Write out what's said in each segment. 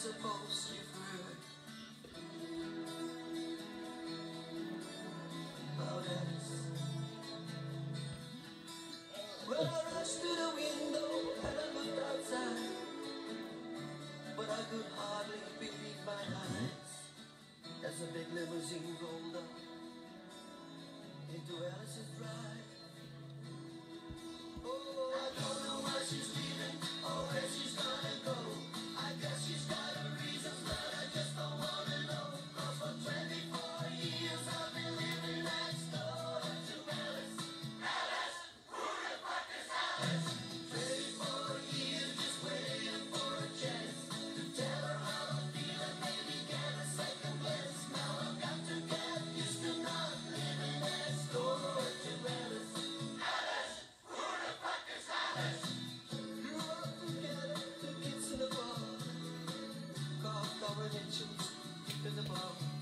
supposed to feel about us. Well, I rushed to the window and I looked outside, but I could hardly believe my eyes as a big limousine rolled up into Alice's drive. to the bone.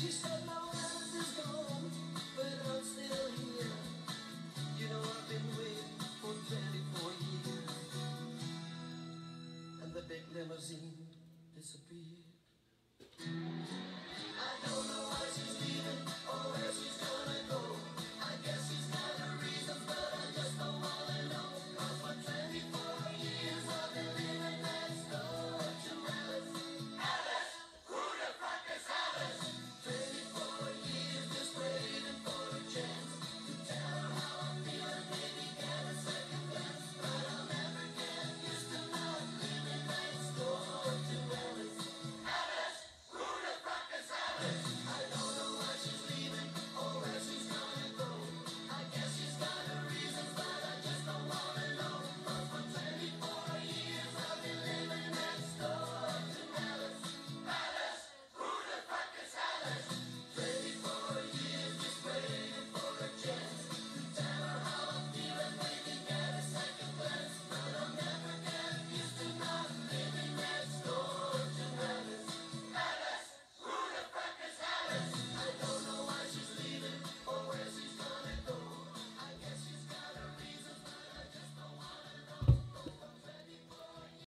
She said my life is gone, but I'm still here. You know I've been waiting for 24 years. And the big limousine